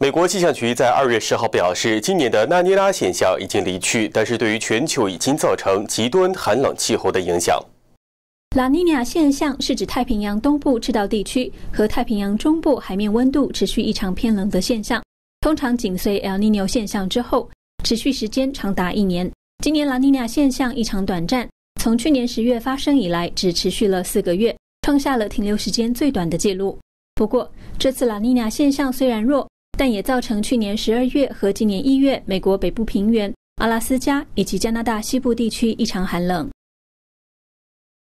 美国气象局在二月十号表示，今年的纳尼拉现象已经离去，但是对于全球已经造成极端寒冷气候的影响。拉尼亚现象是指太平洋东部赤道地区和太平洋中部海面温度持续异常偏冷的现象，通常紧随 El Niño 现象之后，持续时间长达一年。今年拉尼亚现象异常短暂，从去年十月发生以来，只持续了四个月，创下了停留时间最短的记录。不过，这次拉尼亚现象虽然弱，但也造成去年十二月和今年一月美国北部平原、阿拉斯加以及加拿大西部地区异常寒冷。